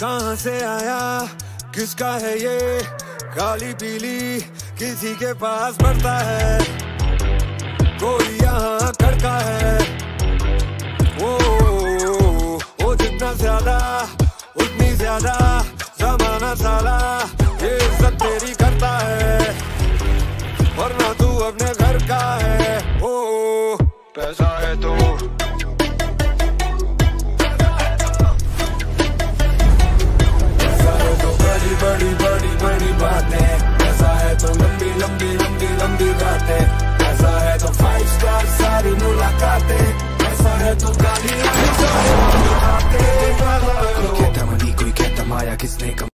कहा से आया? किसका है ये? काली पीली किसी के पास बढ़ता है। कोई यहाँ करता है। ओ, वो जितना ज़्यादा उतनी ज़्यादा जमाना साला ये सब तेरी करता है। वरना तू अपने घर का है। ओ, ओ। पैसा है तो आते ऐसा है तो फाइव स्टार सारी मुलाकातें। ऐसा है तो गाली तो कोई कोई कहता माया, किसने कम